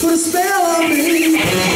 put a spell on me.